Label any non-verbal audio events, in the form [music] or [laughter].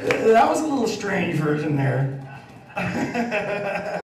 That was a little strange version there. [laughs]